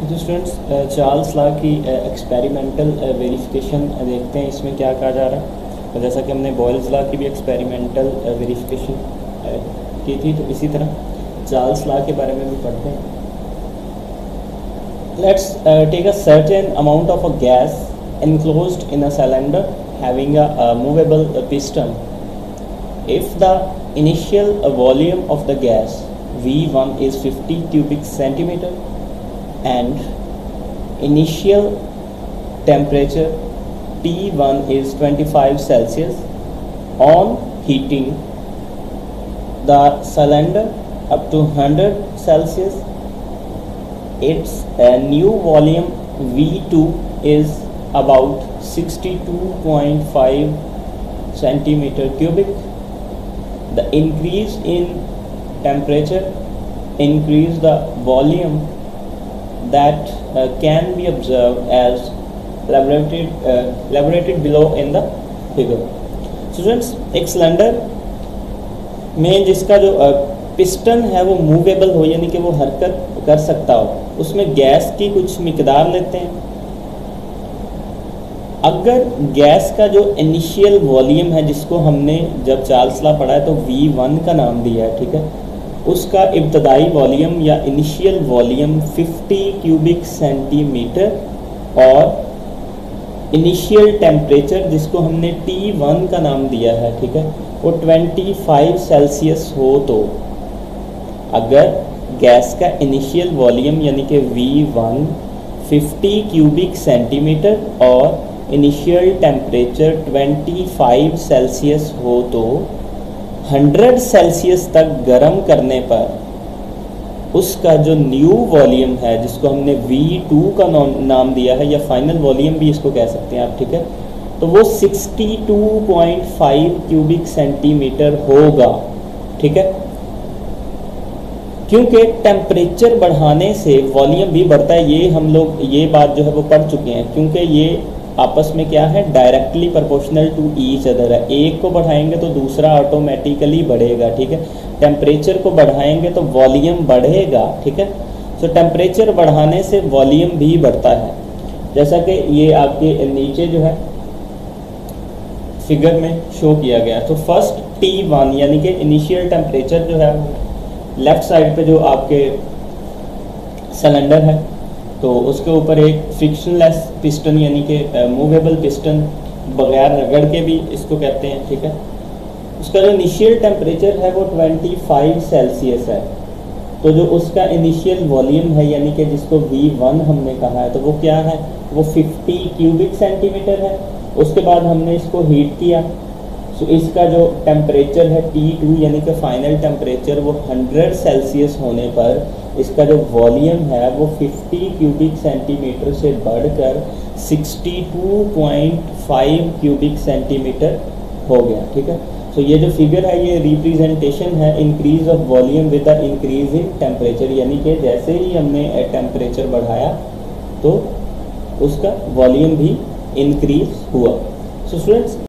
तो students Charles ला की experimental verification देखते हैं इसमें क्या कहा जा रहा है। और जैसा कि हमने बॉयल्स लॉ की भी एक्सपेरिमेंटल वेरिफिकेशन की थी तो इसी तरह चार्ल्स ला के बारे में भी पढ़ते हैं। Let's take a certain amount of a gas enclosed in a cylinder having a, a movable piston. If the initial volume of the gas V1 is 50 cubic centimeter and initial temperature T1 is 25 Celsius. On heating the cylinder up to 100 Celsius, its uh, new volume V2 is about 62.5 centimeter cubic. The increase in temperature increase the volume that uh, can be observed as elaborated uh, elaborated below in the figure. Students, एक cylinder में जिसका जो piston uh, है वो movable हो यानी कि वो हरकत कर सकता हो उसमें गैस की कुछ मकदार लेते हैं अगर गैस का जो इनिशियल वॉल्यूम है जिसको हमने जब चार्ल्सला पढ़ा है तो V1 का नाम दिया है ठीक है उसका इब्तदाई वॉल्यूम या इनिशियल वॉल्यूम 50 क्यूबिक सेंटीमीटर और इनिशियल टेम्परेचर जिसको हमने T1 का नाम दिया है, ठीक है, वो 25 सेल्सियस हो तो अगर गैस का इनिशियल वॉल्यूम यानी कि V1 50 क्यूबिक सेंटीमीटर और इनिशियल टेम्परेचर 25 सेल्सियस हो तो 100 सेल्सियस तक गर्म करने पर उसका जो न्यू वॉल्यूम है, जिसको हमने V2 का नाम दिया है, या फाइनल वॉल्यूम भी इसको कह सकते हैं आप, ठीक है? तो वो 62.5 क्यूबिक सेंटीमीटर होगा, ठीक है? क्योंकि टेम्परेचर बढ़ाने से वॉल्यूम भी बढ़ता है, ये हम लोग, ये बात जो है वो पढ़ चुके हैं, क्योंकि ये आपस में क्या है? Directly proportional to each other है। एक को बढ़ाएँगे तो दूसरा ऑटोमेटिकली बढ़ेगा ठीक है? टेम्परेचर को बढ़ाएँगे तो वॉल्यूम बढ़ेगा ठीक है? सो so, टेम्परेचर बढ़ाने से वॉल्यूम भी बढ़ता है। जैसा कि ये आपके नीचे जो है फिगर में शो किया गया। तो फ़र्स्ट टी वन यानी कि इनिशियल टेम्परेचर जो है लेफ़्ट साइड पे जो आपके सिलेंडर है तो उसके ऊपर एक फ्रिक्शनलेस पिस्टन यानी कि मूवेबल पिस्टन बगैर रगड़ के भी इसको कहते हैं, ठीक है? उसका जो इनिशियल टेम्परेचर है वो 25 सेल्सियस है। तो जो उसका इनिशियल वॉल्यूम है यानी कि जिसको V1 हमने कहा है तो वो क्या है? वो 50 क्यूबिक सेंटीमीटर है। उसके बाद हमने इसको हीट किया। तो इसका जो टेम्परेचर है T2 यानी कि फाइनल टेम्परेचर वो 100 सेल्सियस होने पर इसका जो वॉल्यूम है, वो 50 क्यूबिक सेंटीमीटर से बढ़कर 62.5 क्यूबिक सेंटीमीटर हो गया, ठीक है? सो so, ये जो फिगर है, ये रिप्रेजेंटेशन है increase of volume with the increase in temperature यानी कि जैसे ही हमने टेम्परेचर बढ़ाया तो उसका वॉल्यूम भी इंक्रीज हुआ। सो so स्टूडेंट्स